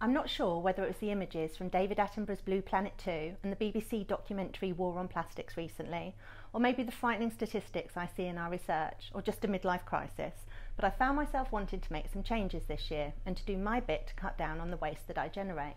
I'm not sure whether it was the images from David Attenborough's Blue Planet 2 and the BBC documentary War on Plastics recently, or maybe the frightening statistics I see in our research, or just a midlife crisis, but I found myself wanting to make some changes this year and to do my bit to cut down on the waste that I generate.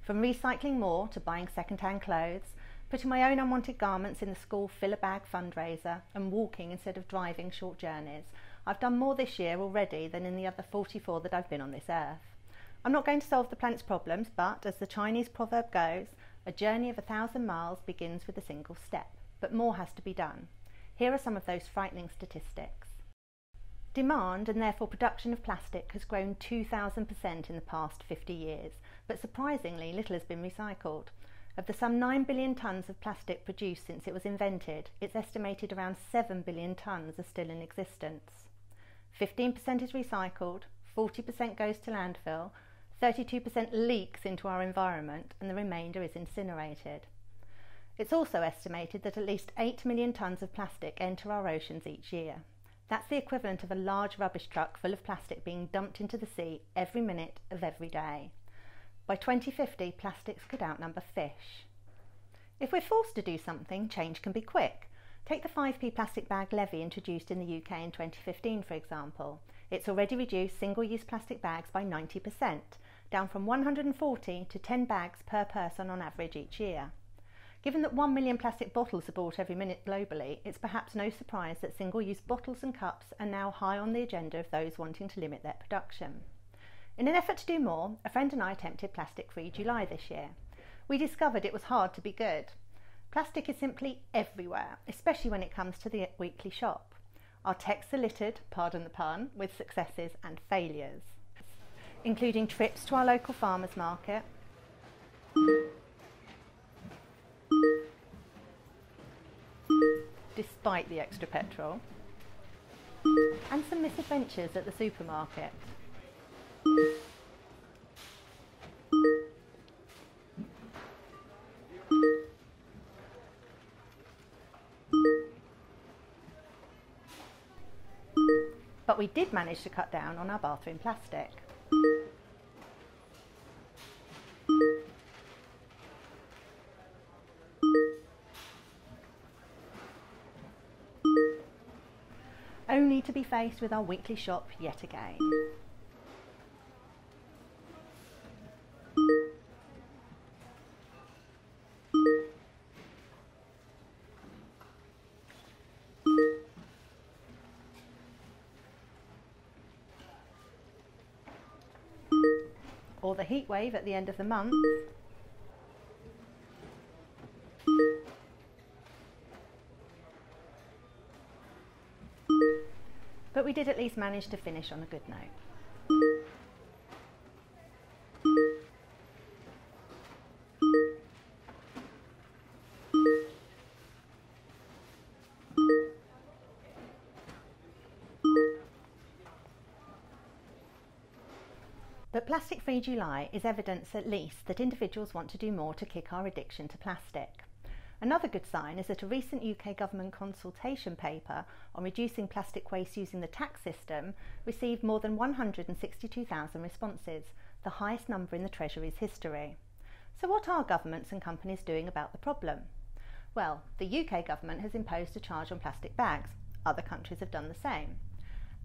From recycling more to buying second-hand clothes, putting my own unwanted garments in the school fill-a-bag fundraiser and walking instead of driving short journeys, I've done more this year already than in the other 44 that I've been on this earth. I'm not going to solve the planet's problems, but as the Chinese proverb goes, a journey of a thousand miles begins with a single step. But more has to be done. Here are some of those frightening statistics. Demand and therefore production of plastic has grown 2,000% in the past 50 years, but surprisingly little has been recycled. Of the some 9 billion tonnes of plastic produced since it was invented, it's estimated around 7 billion tonnes are still in existence. 15% is recycled, 40% goes to landfill, 32% leaks into our environment and the remainder is incinerated. It's also estimated that at least 8 million tonnes of plastic enter our oceans each year. That's the equivalent of a large rubbish truck full of plastic being dumped into the sea every minute of every day. By 2050, plastics could outnumber fish. If we're forced to do something, change can be quick. Take the 5p plastic bag levy introduced in the UK in 2015, for example. It's already reduced single-use plastic bags by 90%, down from 140 to 10 bags per person on average each year. Given that 1 million plastic bottles are bought every minute globally, it's perhaps no surprise that single-use bottles and cups are now high on the agenda of those wanting to limit their production. In an effort to do more, a friend and I attempted Plastic Free July this year. We discovered it was hard to be good. Plastic is simply everywhere, especially when it comes to the weekly shop. Our texts are littered, pardon the pun, with successes and failures including trips to our local farmers market, despite the extra petrol, and some misadventures at the supermarket. But we did manage to cut down on our bathroom plastic. Only to be faced with our weekly shop yet again. Or the heat wave at the end of the month. Did at least manage to finish on a good note. But Plastic Free July is evidence at least that individuals want to do more to kick our addiction to plastic. Another good sign is that a recent UK government consultation paper on reducing plastic waste using the tax system received more than 162,000 responses, the highest number in the Treasury's history. So what are governments and companies doing about the problem? Well, the UK government has imposed a charge on plastic bags. Other countries have done the same.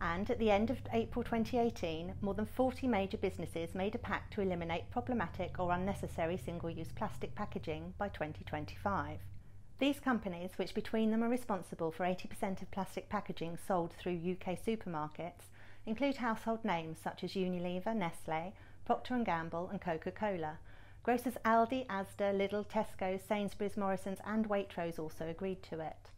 And at the end of April 2018, more than 40 major businesses made a pact to eliminate problematic or unnecessary single-use plastic packaging by 2025. These companies, which between them are responsible for 80% of plastic packaging sold through UK supermarkets, include household names such as Unilever, Nestle, Procter & Gamble and Coca-Cola. Grocers Aldi, Asda, Lidl, Tesco, Sainsbury's, Morrison's and Waitrose also agreed to it.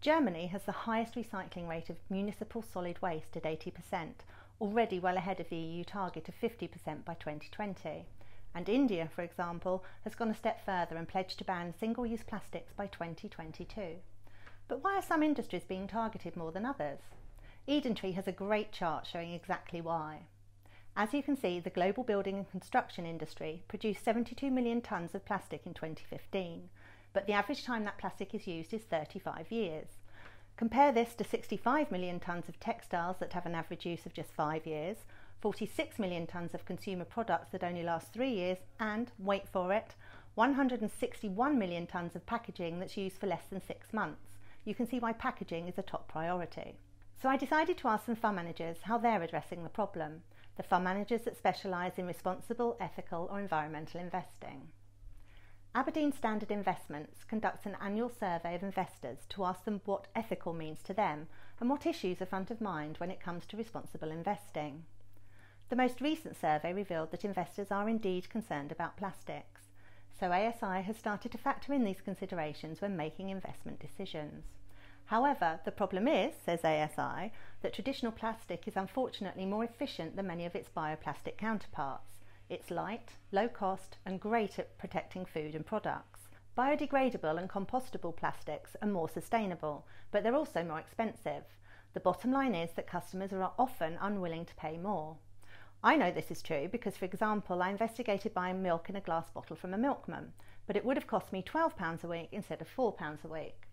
Germany has the highest recycling rate of municipal solid waste at 80%, already well ahead of the EU target of 50% by 2020. And India, for example, has gone a step further and pledged to ban single-use plastics by 2022. But why are some industries being targeted more than others? EdenTree has a great chart showing exactly why. As you can see, the global building and construction industry produced 72 million tonnes of plastic in 2015, but the average time that plastic is used is 35 years. Compare this to 65 million tonnes of textiles that have an average use of just five years, 46 million tonnes of consumer products that only last three years, and, wait for it, 161 million tonnes of packaging that's used for less than six months. You can see why packaging is a top priority. So I decided to ask some fund managers how they're addressing the problem, the fund managers that specialise in responsible, ethical or environmental investing. Aberdeen Standard Investments conducts an annual survey of investors to ask them what ethical means to them and what issues are front of mind when it comes to responsible investing. The most recent survey revealed that investors are indeed concerned about plastics, so ASI has started to factor in these considerations when making investment decisions. However, the problem is, says ASI, that traditional plastic is unfortunately more efficient than many of its bioplastic counterparts. It's light, low cost, and great at protecting food and products. Biodegradable and compostable plastics are more sustainable, but they're also more expensive. The bottom line is that customers are often unwilling to pay more. I know this is true because, for example, I investigated buying milk in a glass bottle from a milkman, but it would have cost me £12 a week instead of £4 a week.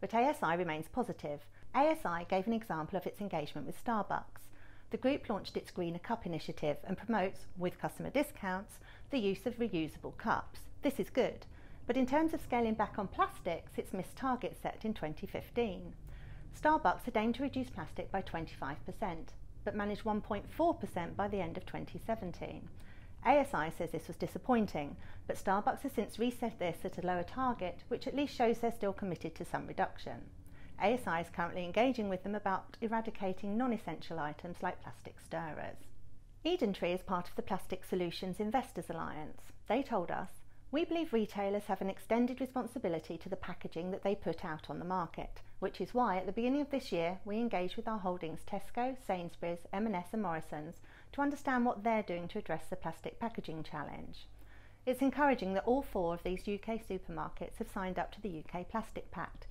But ASI remains positive. ASI gave an example of its engagement with Starbucks. The group launched its Greener Cup initiative and promotes, with customer discounts, the use of reusable cups. This is good, but in terms of scaling back on plastics, it's missed targets set in 2015. Starbucks had aimed to reduce plastic by 25%, but managed 1.4% by the end of 2017. ASI says this was disappointing, but Starbucks has since reset this at a lower target, which at least shows they're still committed to some reduction. ASI is currently engaging with them about eradicating non essential items like plastic stirrers. EdenTree is part of the Plastic Solutions Investors Alliance. They told us we believe retailers have an extended responsibility to the packaging that they put out on the market, which is why at the beginning of this year we engaged with our holdings Tesco, Sainsbury's, M&S and Morrison's to understand what they're doing to address the plastic packaging challenge. It's encouraging that all four of these UK supermarkets have signed up to the UK Plastic Pact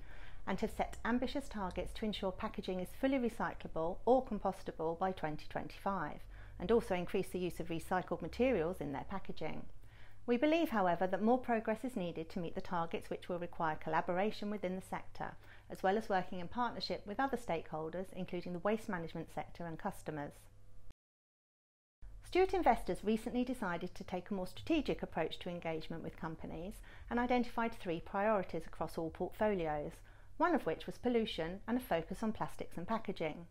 and have set ambitious targets to ensure packaging is fully recyclable or compostable by 2025 and also increase the use of recycled materials in their packaging. We believe, however, that more progress is needed to meet the targets which will require collaboration within the sector, as well as working in partnership with other stakeholders, including the waste management sector and customers. Stewart Investors recently decided to take a more strategic approach to engagement with companies and identified three priorities across all portfolios, one of which was pollution and a focus on plastics and packaging.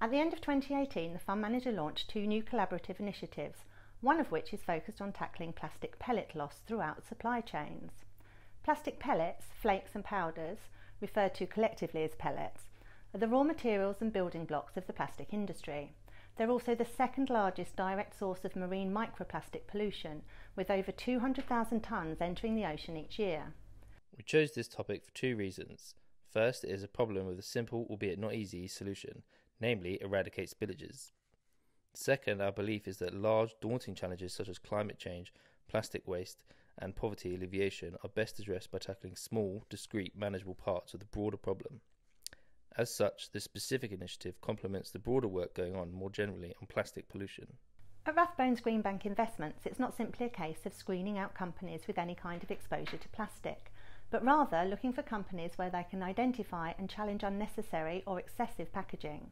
At the end of 2018, the fund manager launched two new collaborative initiatives one of which is focused on tackling plastic pellet loss throughout supply chains. Plastic pellets, flakes and powders, referred to collectively as pellets, are the raw materials and building blocks of the plastic industry. They're also the second largest direct source of marine microplastic pollution, with over 200,000 tonnes entering the ocean each year. We chose this topic for two reasons. First, it is a problem with a simple, albeit not easy, solution, namely eradicate spillages. Second, our belief is that large, daunting challenges such as climate change, plastic waste, and poverty alleviation are best addressed by tackling small, discrete, manageable parts of the broader problem. As such, this specific initiative complements the broader work going on more generally on plastic pollution. At Rathbones Greenbank Investments, it's not simply a case of screening out companies with any kind of exposure to plastic, but rather looking for companies where they can identify and challenge unnecessary or excessive packaging.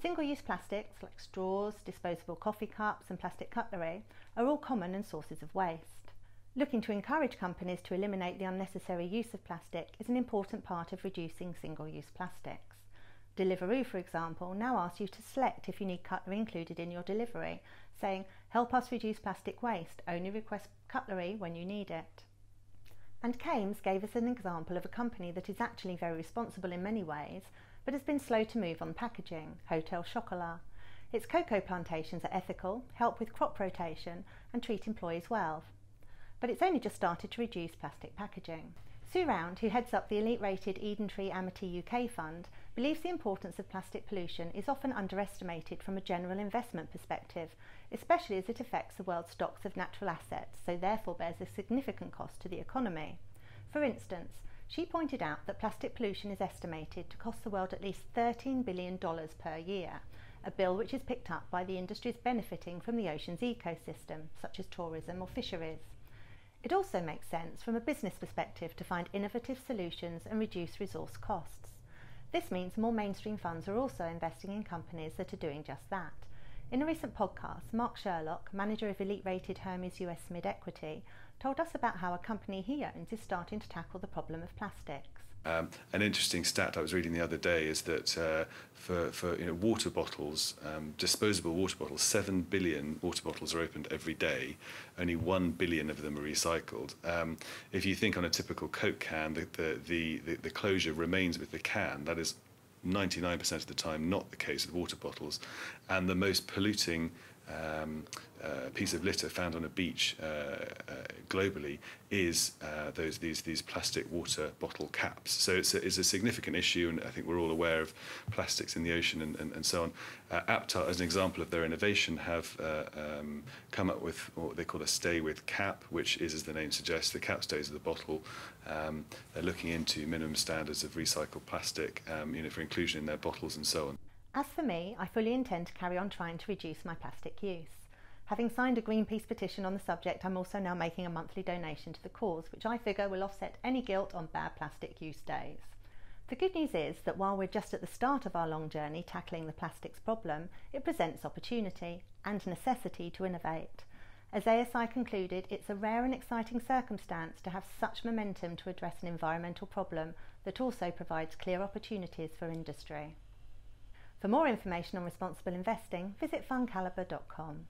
Single-use plastics like straws, disposable coffee cups and plastic cutlery are all common and sources of waste. Looking to encourage companies to eliminate the unnecessary use of plastic is an important part of reducing single-use plastics. Deliveroo, for example, now asks you to select if you need cutlery included in your delivery, saying, help us reduce plastic waste, only request cutlery when you need it. And Kames gave us an example of a company that is actually very responsible in many ways, but has been slow to move on packaging, Hotel Chocolat. Its cocoa plantations are ethical, help with crop rotation and treat employees well. But it's only just started to reduce plastic packaging. Sue Round, who heads up the elite-rated EdenTree Amity UK fund, believes the importance of plastic pollution is often underestimated from a general investment perspective, especially as it affects the world's stocks of natural assets, so therefore bears a significant cost to the economy. For instance, she pointed out that plastic pollution is estimated to cost the world at least $13 billion per year, a bill which is picked up by the industries benefiting from the ocean's ecosystem, such as tourism or fisheries. It also makes sense from a business perspective to find innovative solutions and reduce resource costs. This means more mainstream funds are also investing in companies that are doing just that. In a recent podcast, Mark Sherlock, manager of elite rated Hermes US SMID Equity, told us about how a company he owns is starting to tackle the problem of plastics. Um, an interesting stat I was reading the other day is that uh, for, for you know, water bottles, um, disposable water bottles, 7 billion water bottles are opened every day. Only 1 billion of them are recycled. Um, if you think on a typical Coke can, the, the, the, the, closure remains with the can. That is 99% of the time not the case with water bottles. And the most polluting um, uh, piece of litter found on a beach uh, uh, globally is uh, those these these plastic water bottle caps. So it's a, it's a significant issue, and I think we're all aware of plastics in the ocean and, and, and so on. Uh, Aptar, as an example of their innovation, have um, come up with what they call a stay with cap, which is, as the name suggests, the cap stays with the bottle. Um, they're looking into minimum standards of recycled plastic, um, you know, for inclusion in their bottles and so on. As for me, I fully intend to carry on trying to reduce my plastic use. Having signed a Greenpeace petition on the subject, I'm also now making a monthly donation to the cause, which I figure will offset any guilt on bad plastic use days. The good news is that while we're just at the start of our long journey tackling the plastics problem, it presents opportunity and necessity to innovate. As ASI concluded, it's a rare and exciting circumstance to have such momentum to address an environmental problem that also provides clear opportunities for industry. For more information on responsible investing, visit fundcalibre.com.